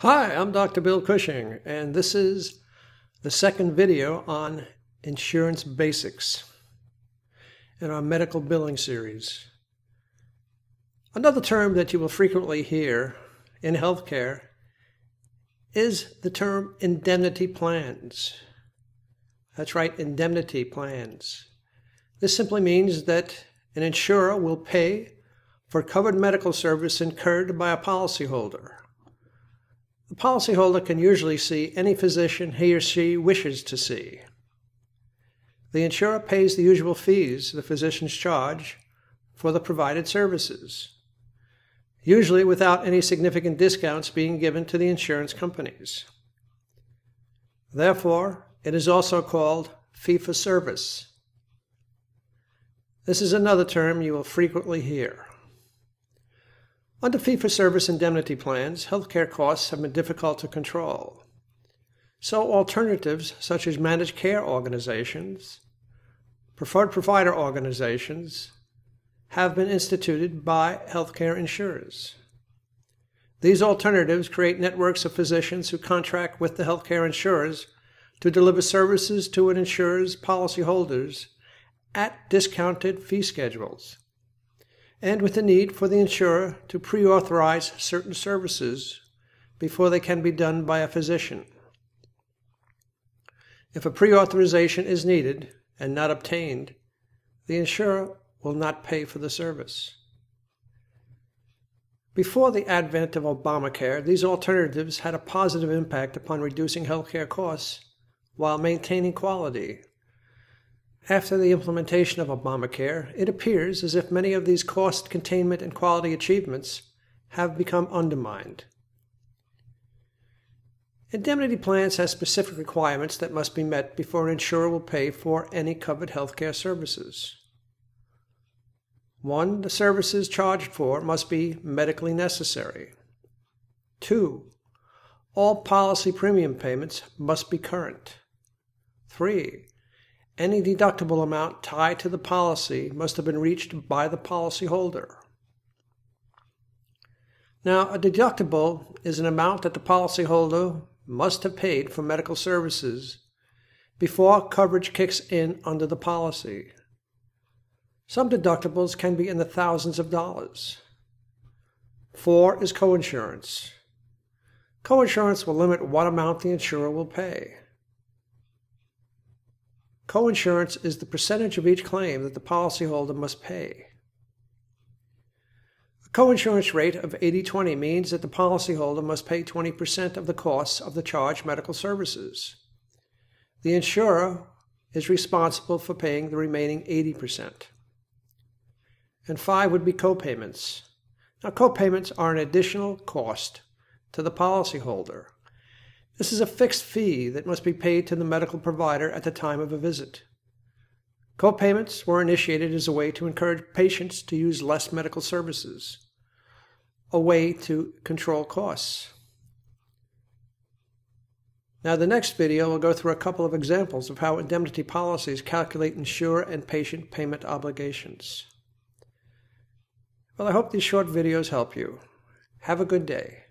Hi, I'm Dr. Bill Cushing, and this is the second video on insurance basics in our medical billing series. Another term that you will frequently hear in healthcare is the term indemnity plans. That's right, indemnity plans. This simply means that an insurer will pay for covered medical service incurred by a policyholder the policyholder can usually see any physician he or she wishes to see. The insurer pays the usual fees the physicians charge for the provided services, usually without any significant discounts being given to the insurance companies. Therefore, it is also called fee for service. This is another term you will frequently hear. Under fee for service indemnity plans, healthcare costs have been difficult to control. So, alternatives such as managed care organizations, preferred provider organizations, have been instituted by healthcare insurers. These alternatives create networks of physicians who contract with the healthcare insurers to deliver services to an insurer's policyholders at discounted fee schedules and with the need for the insurer to pre authorize certain services before they can be done by a physician. If a pre authorization is needed and not obtained, the insurer will not pay for the service. Before the advent of Obamacare, these alternatives had a positive impact upon reducing healthcare costs while maintaining quality after the implementation of Obamacare, it appears as if many of these cost containment and quality achievements have become undermined. Indemnity plans have specific requirements that must be met before an insurer will pay for any covered healthcare services. One, the services charged for must be medically necessary. Two, all policy premium payments must be current. Three, any deductible amount tied to the policy must have been reached by the policyholder. Now, a deductible is an amount that the policyholder must have paid for medical services before coverage kicks in under the policy. Some deductibles can be in the thousands of dollars. Four is coinsurance. Coinsurance will limit what amount the insurer will pay. Coinsurance is the percentage of each claim that the policyholder must pay. A coinsurance rate of 80 20 means that the policyholder must pay 20% of the costs of the charged medical services. The insurer is responsible for paying the remaining 80%. And five would be copayments. Now, copayments are an additional cost to the policyholder this is a fixed fee that must be paid to the medical provider at the time of a visit. Co-payments were initiated as a way to encourage patients to use less medical services, a way to control costs. Now, the next video will go through a couple of examples of how indemnity policies calculate insurer and patient payment obligations. Well, I hope these short videos help you. Have a good day.